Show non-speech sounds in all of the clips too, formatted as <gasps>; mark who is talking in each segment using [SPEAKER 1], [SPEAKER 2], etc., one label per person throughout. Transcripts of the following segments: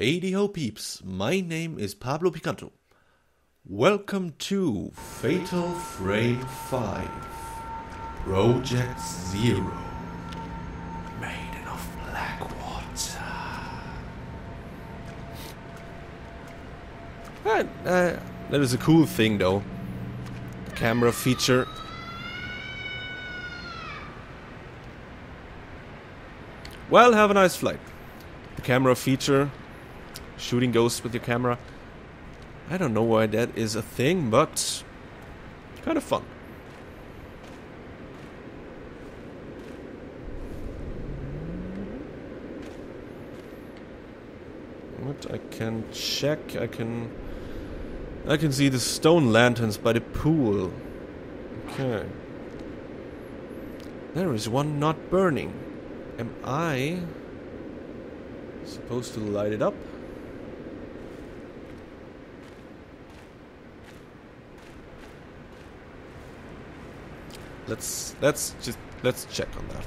[SPEAKER 1] Hey ho peeps, my name is Pablo Picanto. Welcome to Fatal Frame 5 Project Zero Maiden of Blackwater.
[SPEAKER 2] Uh, uh, that is a cool thing though. The camera feature. Well, have a nice flight. The camera feature. Shooting ghosts with your camera. I don't know why that is a thing, but kind of fun. What I can check, I can I can see the stone lanterns by the pool. Okay. There is one not burning. Am I supposed to light it up? Let's let's just let's check on that.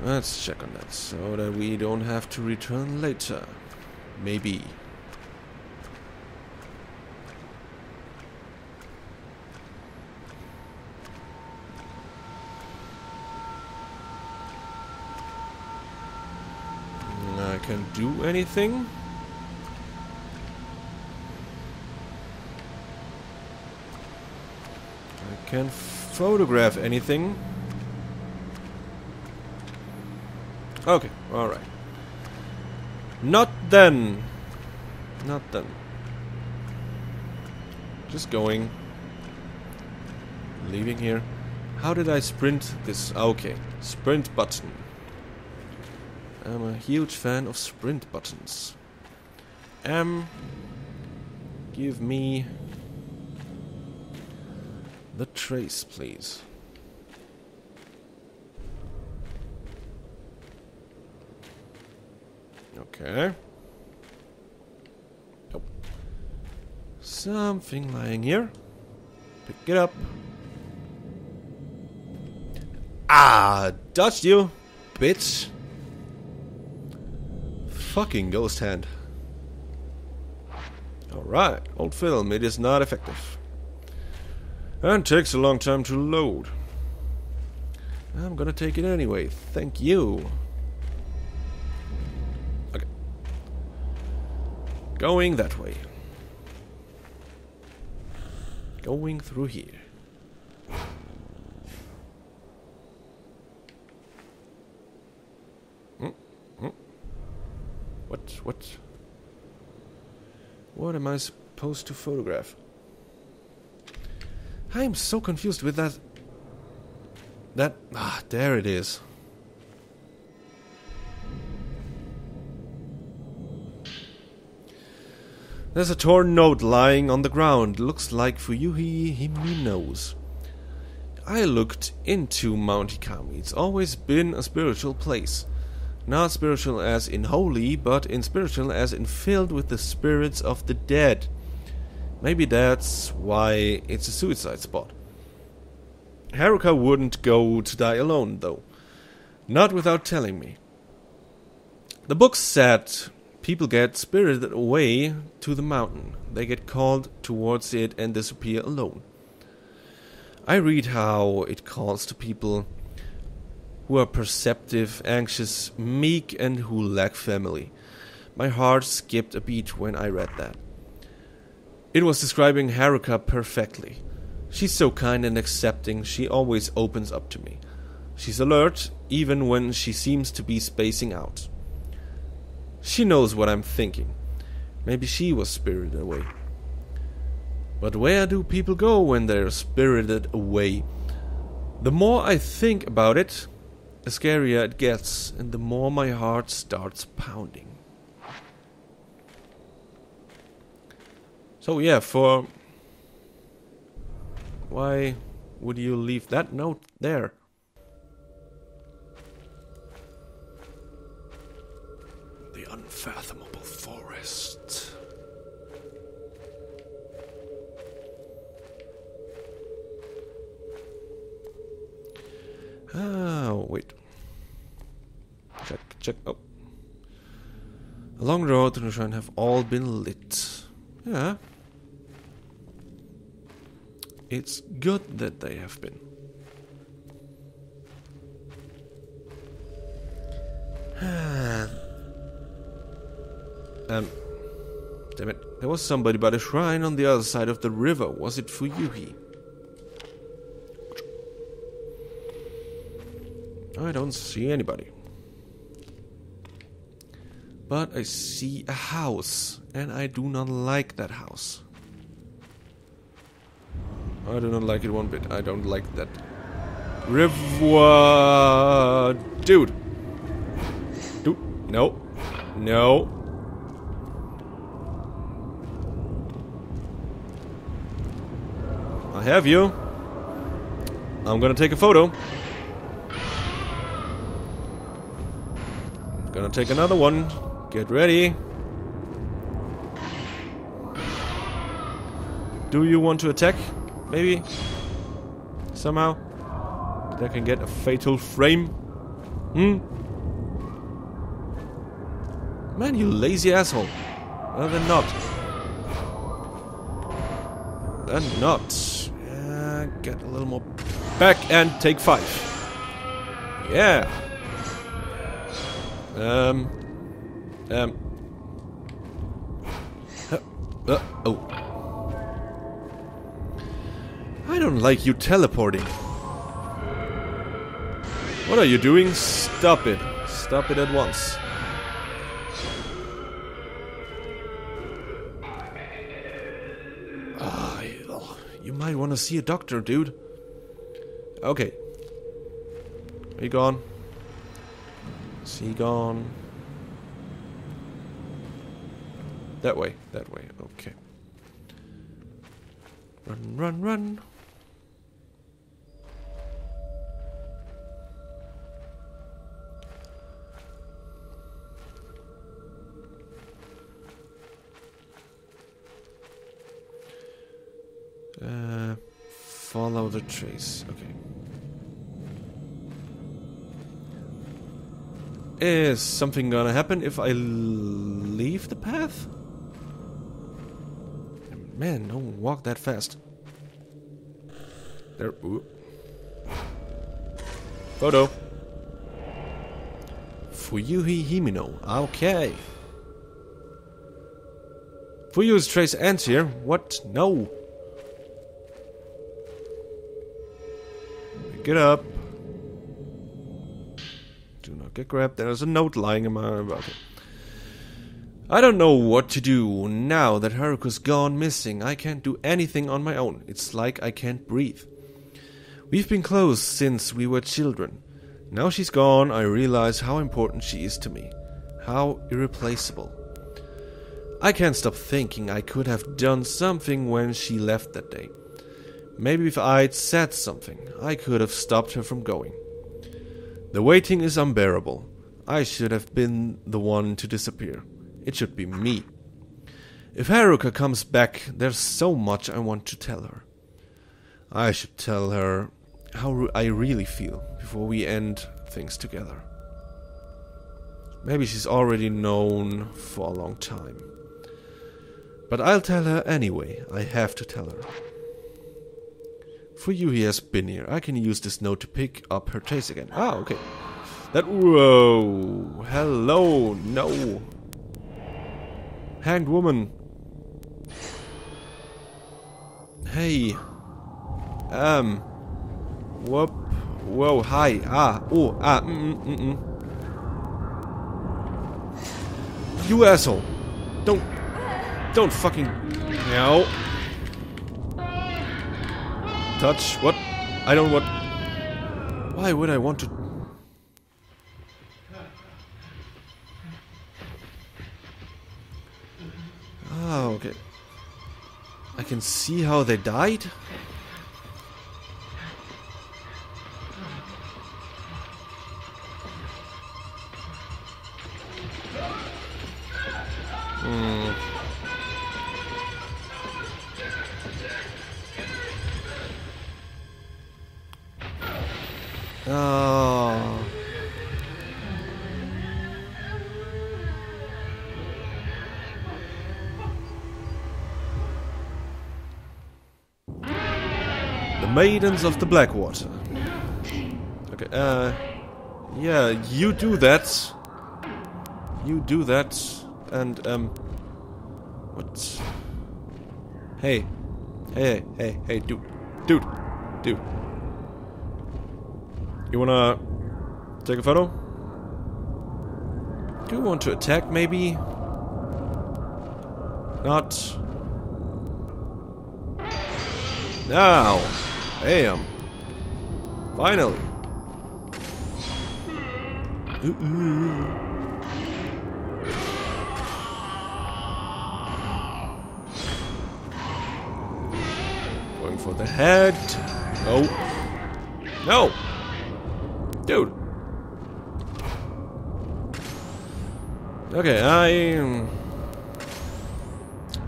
[SPEAKER 2] Let's check on that so that we don't have to return later. Maybe. I can do anything. I can photograph anything. Okay, alright. Not then. Not then. Just going. Leaving here. How did I sprint this? Okay, sprint button. I'm a huge fan of sprint buttons. Um, give me the trace, please. Okay. Nope. Something lying here. Pick it up. Ah, dodged you, bitch. Fucking ghost hand. Alright, old film, it is not effective. And takes a long time to load. I'm gonna take it anyway, thank you. Okay. Going that way. Going through here. Hmm, hmm. What? What? What am I supposed to photograph? I'm so confused with that. That. Ah, there it is. There's a torn note lying on the ground. Looks like Fuyuhi Hime I looked into Mount Hikami. It's always been a spiritual place. Not spiritual as in holy, but in spiritual as in filled with the spirits of the dead. Maybe that's why it's a suicide spot. Haruka wouldn't go to die alone, though. Not without telling me. The book said people get spirited away to the mountain. They get called towards it and disappear alone. I read how it calls to people who are perceptive, anxious, meek, and who lack family. My heart skipped a beat when I read that. It was describing Haruka perfectly. She's so kind and accepting, she always opens up to me. She's alert, even when she seems to be spacing out. She knows what I'm thinking. Maybe she was spirited away. But where do people go when they're spirited away? The more I think about it, the scarier it gets, and the more my heart starts pounding. So, yeah, for. Why would you leave that note there? The unfathomable forest. Oh, wait. Check, check. Oh. Along the road to the shrine have all been lit. Yeah. It's good that they have been. <sighs> um, damn it. There was somebody by the shrine on the other side of the river. Was it Fuyuhi? I don't see anybody. But I see a house, and I do not like that house. I do not like it one bit. I don't like that. River... Dude. Dude. No. No. I have you. I'm gonna take a photo. Gonna take another one. Get ready. Do you want to attack? Maybe? Somehow? That I can get a fatal frame? Hmm? Man, you lazy asshole. Well, then not. Then not. Uh, get a little more back and take five. Yeah. Um. Um. Uh, uh, oh. I don't like you teleporting. What are you doing? Stop it. Stop it at once. Ah, you might want to see a doctor, dude. Okay. Are you gone? Is he gone? That way, that way, okay. Run, run, run. Trace. Okay. Is something gonna happen if I leave the path? Man, don't walk that fast. There. Ooh. Photo. Fuyuhi Himino. Okay. Fuyu's trace ends here. What? No. Get up. Do not get grabbed. There's a note lying in my... Okay. I don't know what to do. Now that Haruka's gone missing, I can't do anything on my own. It's like I can't breathe. We've been close since we were children. Now she's gone, I realize how important she is to me. How irreplaceable. I can't stop thinking I could have done something when she left that day. Maybe if I'd said something, I could have stopped her from going. The waiting is unbearable. I should have been the one to disappear. It should be me. If Haruka comes back, there's so much I want to tell her. I should tell her how I really feel before we end things together. Maybe she's already known for a long time. But I'll tell her anyway. I have to tell her. Fuyuhi has been here. I can use this note to pick up her trace again. Ah, okay. That. Whoa. Hello. No. Hanged woman. Hey. Um. Whoop. Whoa. Hi. Ah. Oh. Ah. Mm mm mm. mm. You asshole. Don't. Don't fucking. No. Touch. What? I don't want. Why would I want to Oh, okay. I can see how they died. Oh. The Maidens of the Blackwater. Okay, uh... Yeah, you do that. You do that. And, um... What? Hey. Hey, hey, hey, dude. Dude. Dude. You wanna take a photo? Do you want to attack, maybe? Not. Now! Bam! Finally! Ooh, ooh. Going for the head. Oh. No. No! Dude! Okay, I'm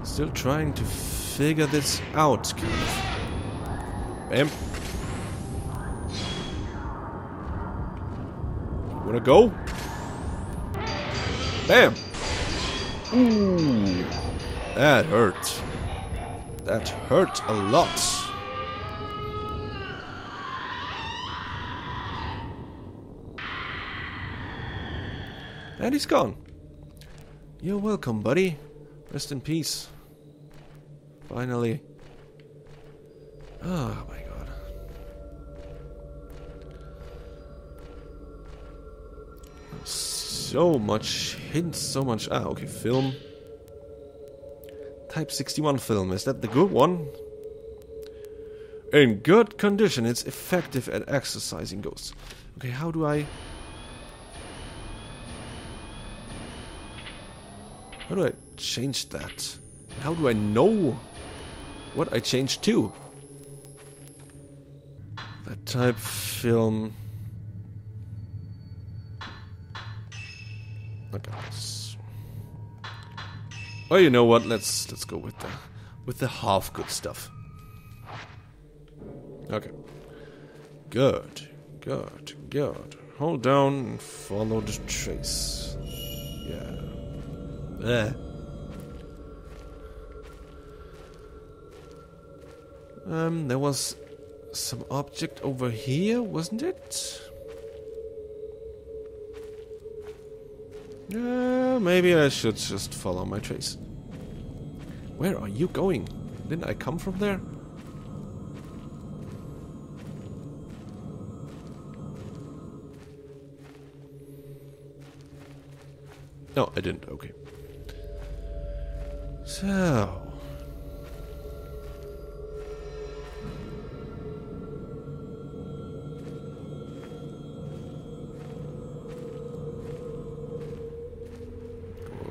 [SPEAKER 2] still trying to figure this out, kind of. Bam. Wanna go? Bam! Ooh. That hurt. That hurt a lot. And he's gone. You're welcome, buddy. Rest in peace. Finally. Oh my god. So much hints, so much. Ah, okay, film. Type 61 film, is that the good one? In good condition, it's effective at exorcising ghosts. Okay, how do I. How do I change that? How do I know what I changed to? That type film. Okay. Oh, you know what? Let's let's go with the with the half good stuff. Okay. Good. Good. Good. Hold down and follow the trace. Yeah. There. Um, there was some object over here, wasn't it? Uh, maybe I should just follow my trace. Where are you going? Didn't I come from there? No, I didn't. Okay. So.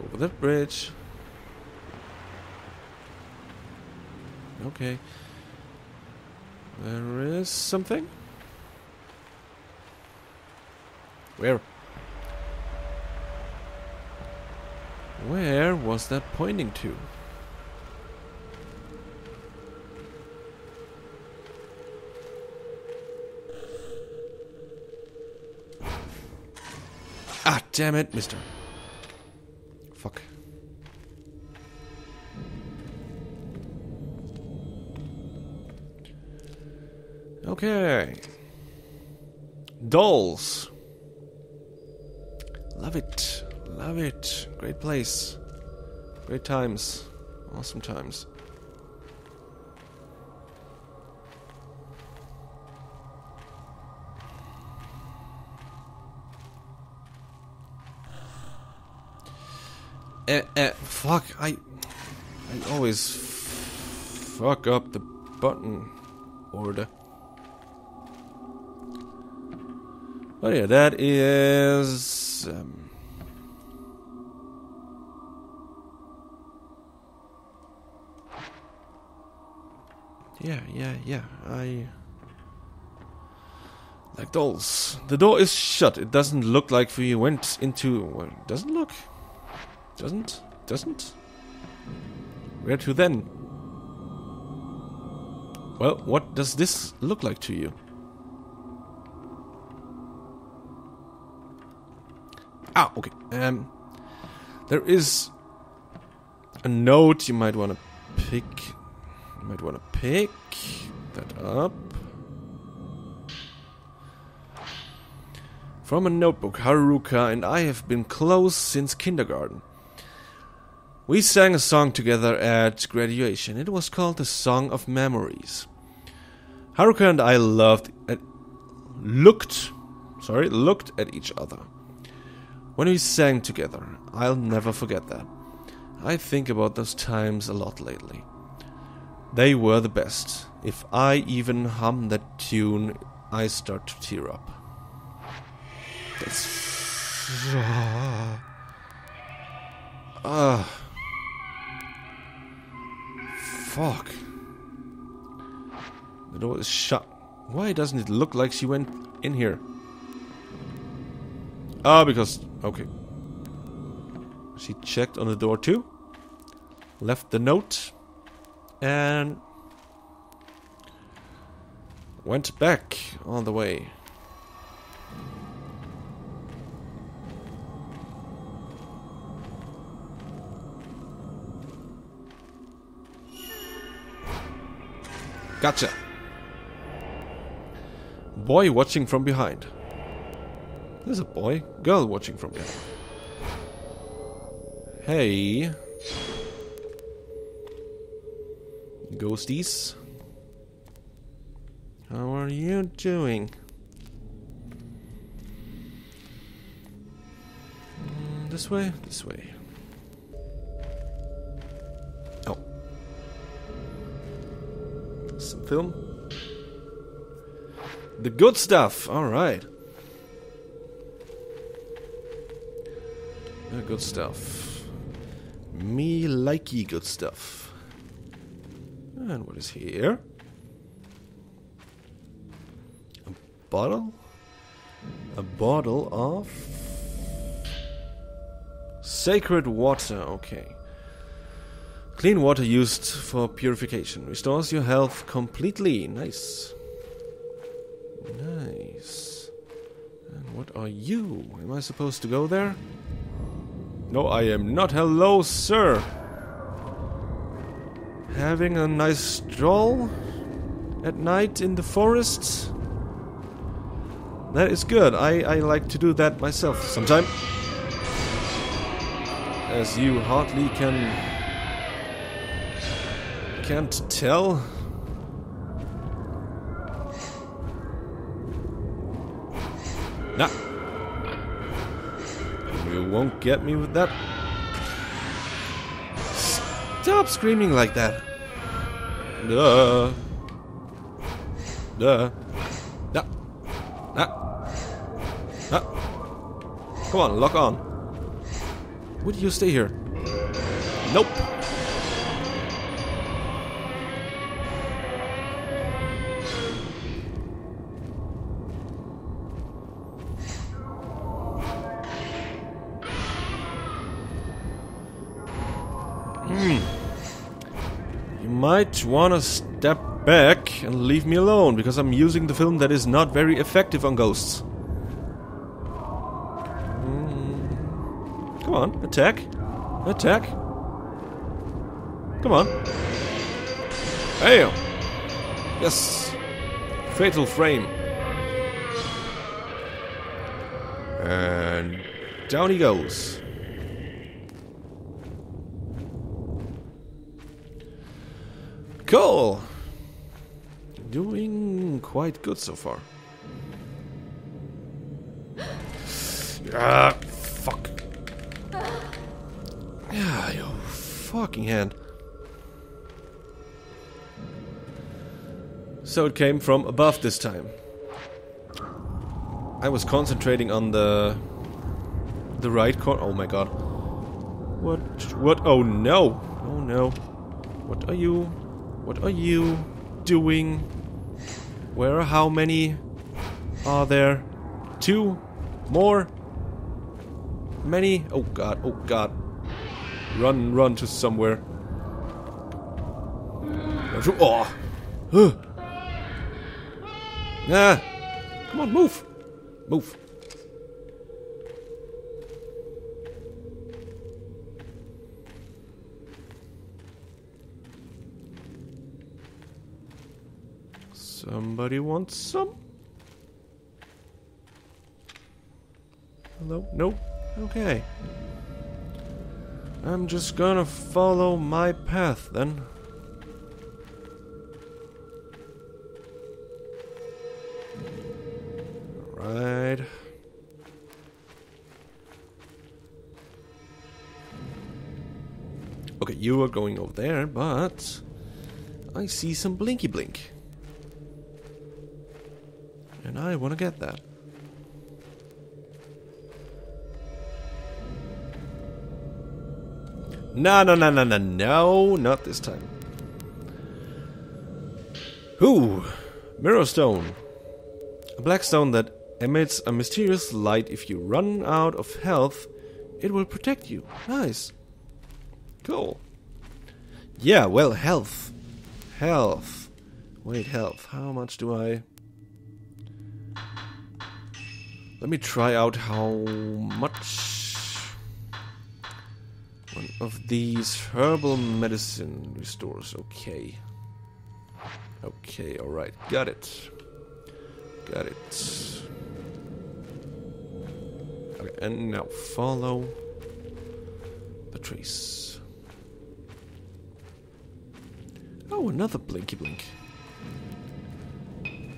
[SPEAKER 2] Over that bridge. Okay. There is something. Where? Was that pointing to? Ah, damn it, mister. Fuck. Okay. Dolls. Love it. Love it. Great place. Great times. Awesome times. Eh, eh, fuck, I... I always fuck up the button order. Oh yeah, that is... Um, Yeah, yeah, yeah. I like dolls. The door is shut. It doesn't look like we went into. Well, doesn't look. Doesn't. Doesn't. Where to then? Well, what does this look like to you? Ah, okay. Um, there is a note you might want to pick might want to pick that up. From a notebook, Haruka and I have been close since kindergarten. We sang a song together at graduation. It was called the Song of Memories. Haruka and I loved at, looked, sorry, looked at each other. When we sang together, I'll never forget that. I think about those times a lot lately. They were the best. If I even hum that tune, I start to tear up. That's. <sighs> Ah. Fuck. The door is shut. Why doesn't it look like she went in here? Ah, because. Okay. She checked on the door too. Left the note. And. Went back all the way. Gotcha. Boy watching from behind. There's a boy. Girl watching from behind. Hey. Ghosties. How are you doing? Mm, this way? This way. Oh. Some film. The good stuff. All right. The good stuff. Me likey good stuff. And what is here? A bottle? A bottle of sacred water. Okay. Clean water used for purification. Restores your health completely. Nice. Nice. And what are you? Am I supposed to go there? No, I am not. Hello, sir. Having a nice stroll at night in the forest? That is good. I, I like to do that myself sometime. As you hardly can can't tell. Nah. You won't get me with that. Stop screaming like that. Duh. Duh. Nah. Nah. Nah. Come on, lock on. Would you stay here? Nope. Might want to step back and leave me alone because I'm using the film that is not very effective on ghosts. Mm. Come on, attack. Attack. Come on. Hey! Yes! Fatal frame. And down he goes. Cool. Doing quite good so far. Ah, fuck. Yeah, you fucking hand. So it came from above this time. I was concentrating on the the right corner. Oh my god. What? What? Oh no! Oh no! What are you? What are you doing? Where how many are there? Two? More? Many? Oh god, oh god. Run, run to somewhere. Oh! Huh. Ah! Come on, move! Move. Somebody wants some? Hello? Nope. Okay. I'm just gonna follow my path then. Alright. Okay, you are going over there, but I see some blinky blink. And I want to get that. No, no, no, no, no, no, not this time. Ooh, Mirror Stone. A black stone that emits a mysterious light. If you run out of health, it will protect you. Nice. Cool. Yeah, well, health. Health. Wait, health. How much do I... Let me try out how much one of these herbal medicine restores. Okay. Okay, alright. Got it. Got it. Okay, and now follow the trace. Oh, another blinky blink.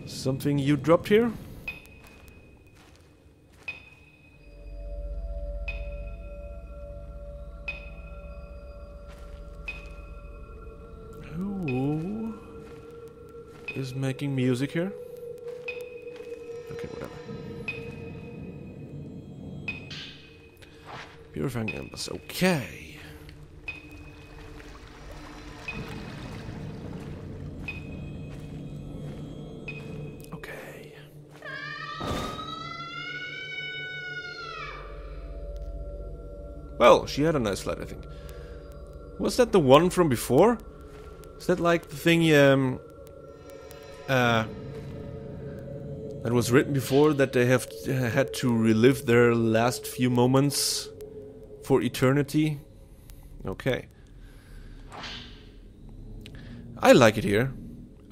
[SPEAKER 2] Something you dropped here? Is making music here? Okay, whatever. Purifying embers. Okay. Okay. Well, she had a nice light, I think. Was that the one from before? Is that like the thing um uh that was written before that they have had to relive their last few moments for eternity? Okay. I like it here.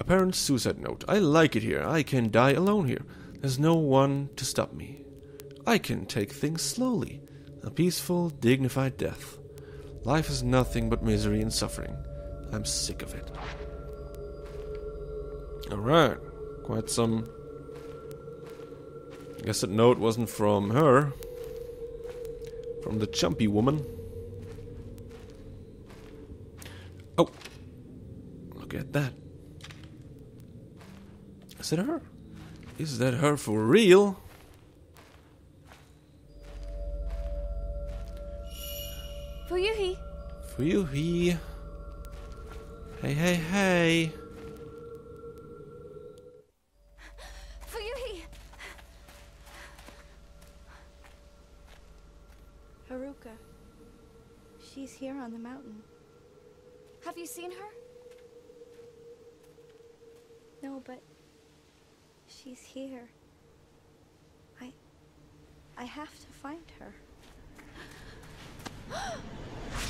[SPEAKER 2] Apparent suicide note. I like it here. I can die alone here. There's no one to stop me. I can take things slowly. A peaceful, dignified death. Life is nothing but misery and suffering. I'm sick of it. Alright. Quite some. I guess that note wasn't from her. From the chumpy woman. Oh. Look at that. Is that her? Is that her for real?
[SPEAKER 3] Fuyuhi,
[SPEAKER 2] Fuyuhi. Hey, hey, hey.
[SPEAKER 3] Fuyuhi!
[SPEAKER 4] Haruka. She's here on the mountain.
[SPEAKER 3] Have you seen her?
[SPEAKER 4] No, but she's here. I I have to find her. <gasps> <gasps> <gasps>